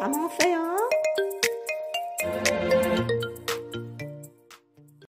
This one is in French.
ça m'en fait.